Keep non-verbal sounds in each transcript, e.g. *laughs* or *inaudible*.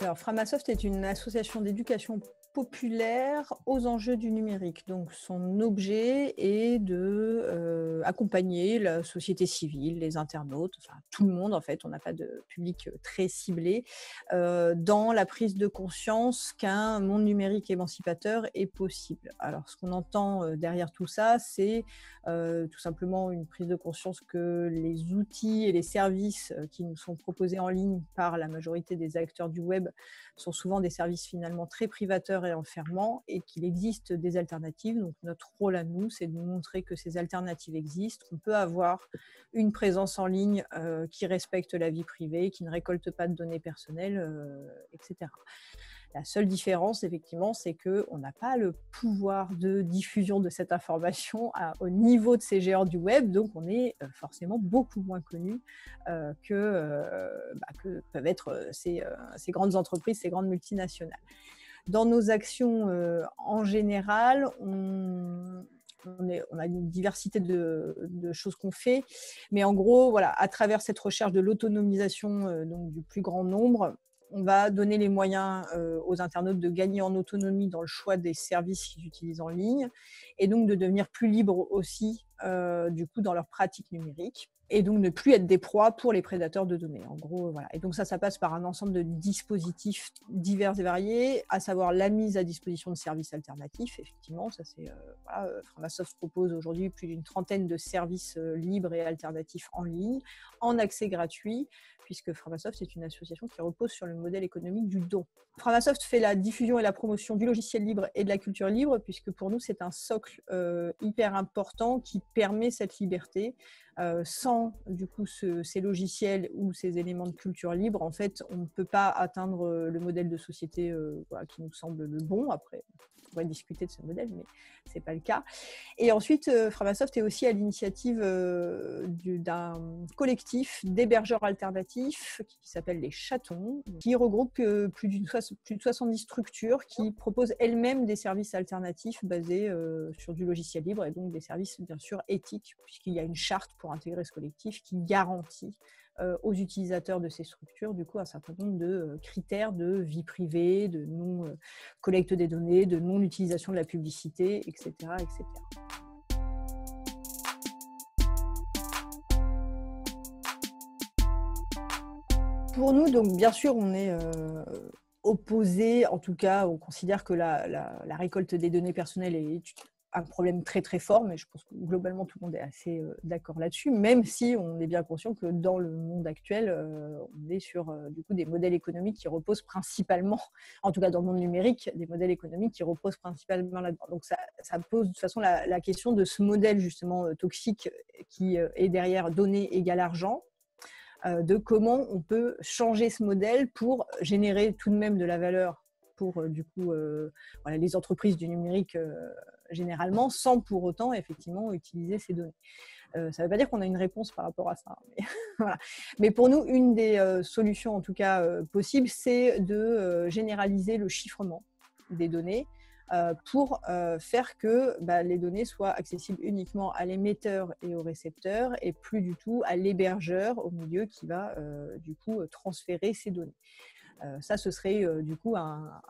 Alors, Framasoft est une association d'éducation populaire aux enjeux du numérique. Donc, son objet est de euh, accompagner la société civile, les internautes, tout le monde en fait. On n'a pas de public très ciblé euh, dans la prise de conscience qu'un monde numérique émancipateur est possible. Alors, ce qu'on entend euh, derrière tout ça, c'est tout simplement une prise de conscience que les outils et les services qui nous sont proposés en ligne par la majorité des acteurs du web sont souvent des services finalement très privateurs et enfermants et qu'il existe des alternatives. Donc notre rôle à nous, c'est de montrer que ces alternatives existent. On peut avoir une présence en ligne euh, qui respecte la vie privée, qui ne récolte pas de données personnelles, euh, etc. La seule différence, effectivement, c'est qu'on n'a pas le pouvoir de diffusion de cette information au niveau de ces géants du web, donc on est euh, forcément beaucoup moins connu bah, que, peuvent être ces, grandes entreprises, ces grandes multinationales. Dans nos actions en général, on, a une diversité de, choses qu'on fait, mais en gros, à travers cette recherche de l'autonomisation du plus grand nombre, on va donner les moyens euh, aux internautes de gagner en autonomie dans le choix des services qu'ils utilisent en ligne et donc de devenir plus libres aussi euh, du coup dans leur pratique numérique et donc ne plus être des proies pour les prédateurs de données. En gros, voilà. Et donc ça, ça passe par un ensemble de dispositifs divers et variés, à savoir la mise à disposition de services alternatifs. Effectivement, ça c'est euh, Framasoft propose aujourd'hui plus d'une trentaine de services libres et alternatifs en ligne, en accès gratuit, puisque Framasoft est une association qui repose sur le modèle économique du don. Framasoft fait la diffusion et la promotion du logiciel libre et de la culture libre, puisque pour nous, c'est un socle euh, hyper important qui permet cette liberté. Euh, sans du coup ces logiciels ou ces éléments de culture libre, en fait, on ne peut pas atteindre le modèle de société euh, qui nous semble le bon. Après, pourrait discuter de ce modèle, mais ce n'est pas le cas. Et ensuite, euh, Framasoft est aussi à l'initiative euh, d'un collectif d'hébergeurs alternatifs qui s'appelle les Chatons, qui regroupe euh, plus, de 70 structures qui proposent elles-mêmes des services alternatifs basés sur du logiciel libre et donc des services bien sûr éthiques, puisqu'il y a une charte pour intégrer ce collectif qui garantit aux utilisateurs de ces structures, du coup, un certain nombre de euh, critères de vie privée, de non-collecte des données, de non-utilisation de la publicité, etc. etc. Pour nous, donc bien sûr, on est euh, opposé, en tout cas, on considère que la, récolte des données personnelles est un problème très très fort, mais je pense que globalement tout le monde est assez euh, d'accord là-dessus, même si on est bien conscient que dans le monde actuel, euh, on est sur euh, du coup des modèles économiques qui reposent principalement, en tout cas dans le monde numérique, des modèles économiques qui reposent principalement là-dedans. Donc ça, pose de toute façon la, la, question de ce modèle justement toxique qui est derrière donner égal argent, de comment on peut changer ce modèle pour générer tout de même de la valeur pour du coup voilà, les entreprises du numérique généralement, sans pour autant effectivement utiliser ces données. Euh, ça ne veut pas dire qu'on a une réponse par rapport à ça. Mais, *laughs* mais pour nous, une des euh, solutions en tout cas euh, possibles, c'est de généraliser le chiffrement des données pour faire que bah, les données soient accessibles uniquement à l'émetteur et au récepteur et plus du tout à l'hébergeur au milieu qui va du coup transférer ces données. Ça, ce serait du coup un,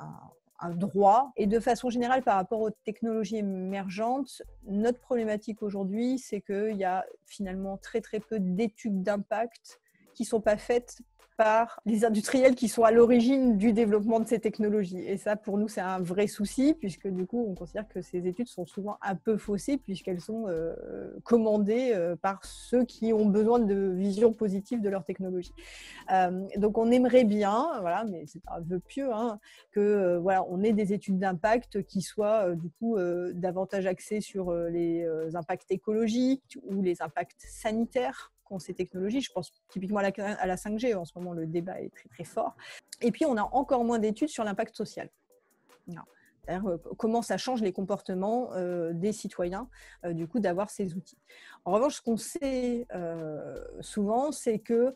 un droit. Et de façon générale, par rapport aux technologies émergentes, notre problématique aujourd'hui, c'est qu'il y a finalement très très peu d'études d'impact qui ne sont pas faites par les industriels qui sont à l'origine du développement de ces technologies. Et ça, pour nous, c'est un vrai souci, puisque du coup, on considère que ces études sont souvent un peu faussées, puisqu'elles sont euh, commandées euh, par ceux qui ont besoin de vision positive de leur technologie. Euh, donc, on aimerait bien, voilà, mais c'est un vœu pieux, hein, que voilà, on ait des études d'impact qui soient du coup davantage axées sur les impacts écologiques ou les impacts sanitaires ces technologies. Je pense typiquement à la, à la 5G, en ce moment le débat est très très fort. Et puis on a encore moins d'études sur l'impact social. Euh, comment ça change les comportements euh, des citoyens, euh, du coup, d'avoir ces outils. En revanche, ce qu'on sait souvent, c'est que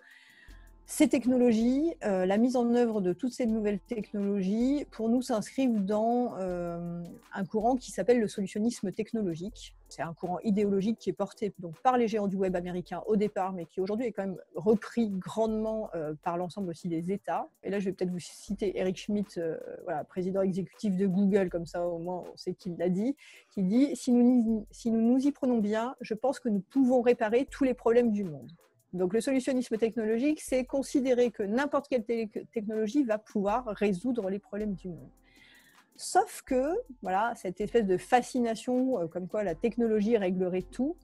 Ces technologies, euh, la mise en œuvre de toutes ces nouvelles technologies, pour nous, s'inscrivent dans euh, un courant qui s'appelle le solutionnisme technologique. C'est un courant idéologique qui est porté donc, par les géants du web américains au départ, mais qui aujourd'hui est quand même repris grandement euh, par l'ensemble aussi des États. Et là, je vais peut-être vous citer Eric Schmidt, voilà, président exécutif de Google, comme ça au moins on sait qu'il l'a dit, qui dit si nous, si nous nous y prenons bien, je pense que nous pouvons réparer tous les problèmes du monde. Donc le solutionnisme technologique, c'est considérer que n'importe quelle technologie va pouvoir résoudre les problèmes du monde. Sauf que, voilà, cette espèce de fascination euh, comme quoi la technologie réglerait tout,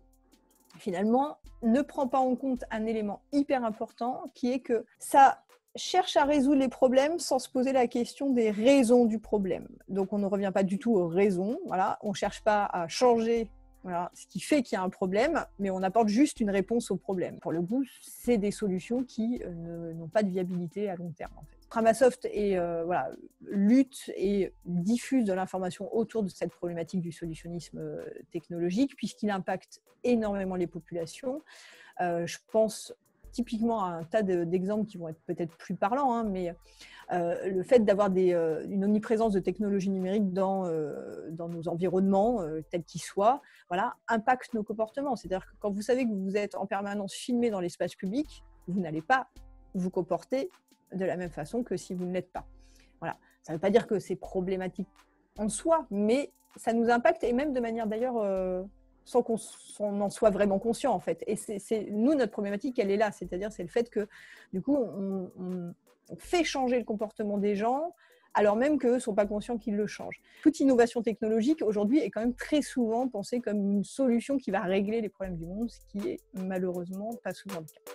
finalement, ne prend pas en compte un élément hyper important qui est que ça cherche à résoudre les problèmes sans se poser la question des raisons du problème. Donc on ne revient pas du tout aux raisons, voilà, on ne cherche pas à changer ce qui fait qu'il y a un problème, mais on apporte juste une réponse au problème. Pour le coup, c'est des solutions qui euh, n'ont pas de viabilité à long terme. En fait. Framasoft euh, lutte et diffuse de l'information autour de cette problématique du solutionnisme euh, technologique, puisqu'il impacte énormément les populations. je pense typiquement un tas d'exemples qui vont être peut-être plus parlants, hein, mais euh, le fait d'avoir euh, une omniprésence de technologies numériques dans, euh, dans nos environnements, tels qu'ils soient, voilà, impacte nos comportements. C'est-à-dire que quand vous savez que vous êtes en permanence filmé dans l'espace public, vous n'allez pas vous comporter de la même façon que si vous ne l'êtes pas. Voilà. Ça ne veut pas dire que c'est problématique en soi, mais ça nous impacte et même de manière d'ailleurs sans qu'on en soit vraiment conscient en fait. Et c'est nous notre problématique, elle est là, c'est-à-dire c'est le fait que du coup on, fait changer le comportement des gens alors même qu'eux ne sont pas conscients qu'ils le changent. Toute innovation technologique aujourd'hui est quand même très souvent pensée comme une solution qui va régler les problèmes du monde, ce qui est malheureusement pas souvent le cas.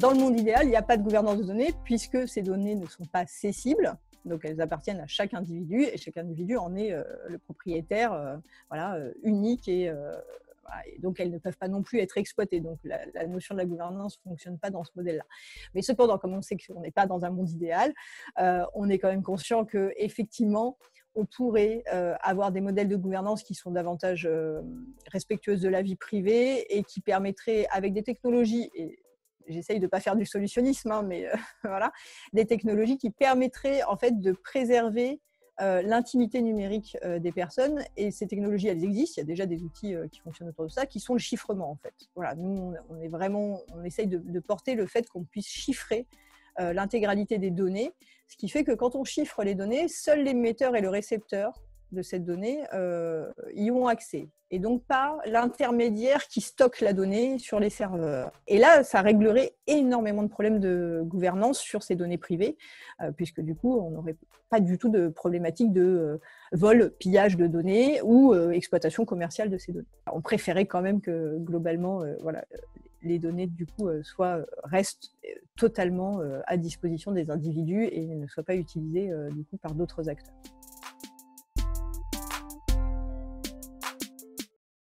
Dans le monde idéal, il n'y a pas de gouvernance de données puisque ces données ne sont pas cessibles. Donc elles appartiennent à chaque individu et chaque individu en est euh, le propriétaire euh, voilà, euh, unique et, donc elles ne peuvent pas non plus être exploitées. Donc la, notion de la gouvernance ne fonctionne pas dans ce modèle-là. Mais cependant, comme on sait qu'on n'est pas dans un monde idéal, on est quand même conscient que effectivement on pourrait avoir des modèles de gouvernance qui sont davantage respectueuses de la vie privée et qui permettraient, avec des technologies, et j'essaye de ne pas faire du solutionnisme, hein, mais euh, *laughs* voilà, des technologies qui permettraient en fait de préserver euh, l'intimité numérique euh, des personnes. Et ces technologies, elles existent. Il y a déjà des outils qui fonctionnent autour de ça, qui sont le chiffrement en fait. Voilà, nous, on est vraiment, on essaye de, de porter le fait qu'on puisse chiffrer l'intégralité des données, ce qui fait que quand on chiffre les données, seuls l'émetteur et le récepteur de cette donnée euh, y ont accès. Et donc pas l'intermédiaire qui stocke la donnée sur les serveurs. Et là, ça réglerait énormément de problèmes de gouvernance sur ces données privées, euh, puisque du coup, on n'aurait pas du tout de problématique de euh, vol, pillage de données ou exploitation commerciale de ces données. On préférait quand même que globalement, voilà, les données du coup soient restent totalement à disposition des individus et ne soient pas utilisées du coup par d'autres acteurs.